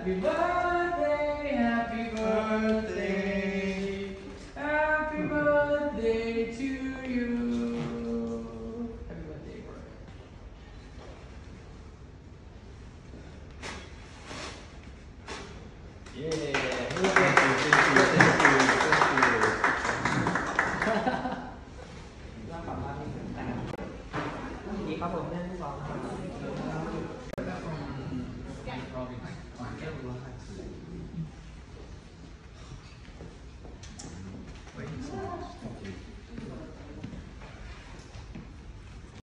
Happy birthday, happy birthday, happy birthday to you. Happy birthday, Brooke. Yeah. Thank you, thank you, thank you, thank you. I can't 的话